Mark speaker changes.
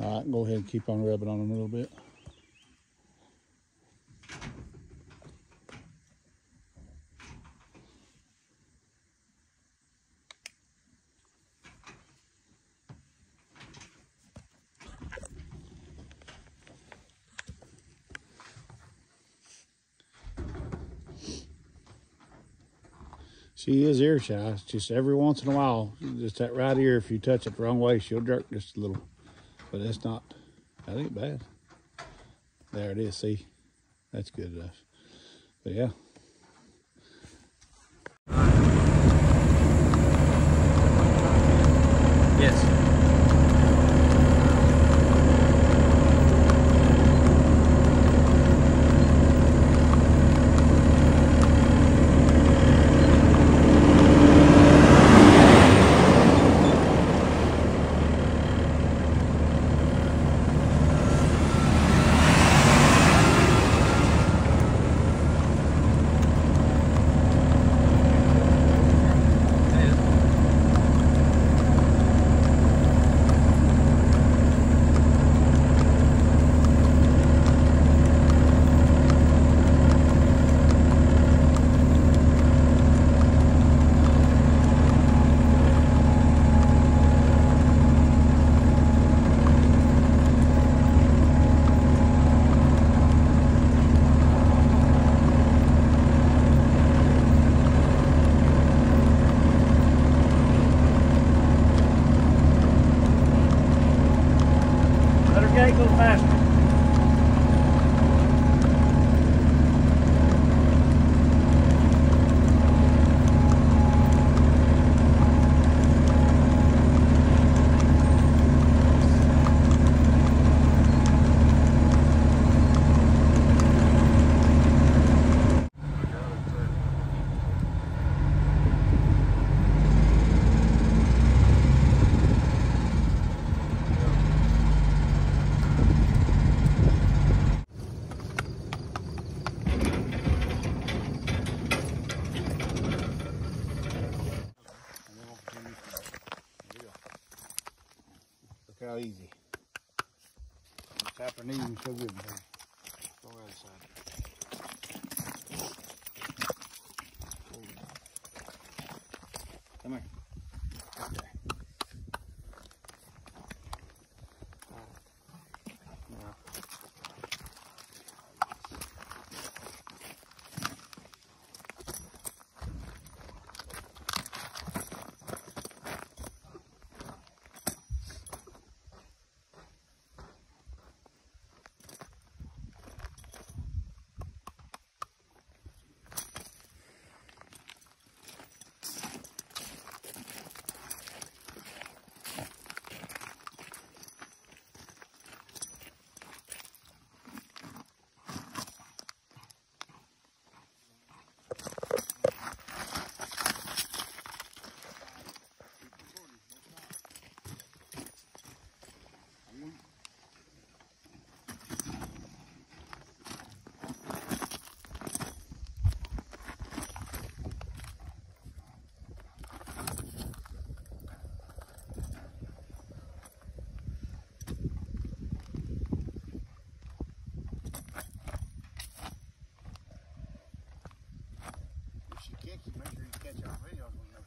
Speaker 1: All right, go ahead and keep on rubbing on them a little bit. She is ear shy. It's just every once in a while, just that right ear, if you touch it the wrong way, she'll jerk just a little. But it's not, that ain't bad. There it is, see? That's good enough. But yeah.
Speaker 2: Gate go faster.
Speaker 1: Easy. Tap her knee so good. make sure you catch our videos when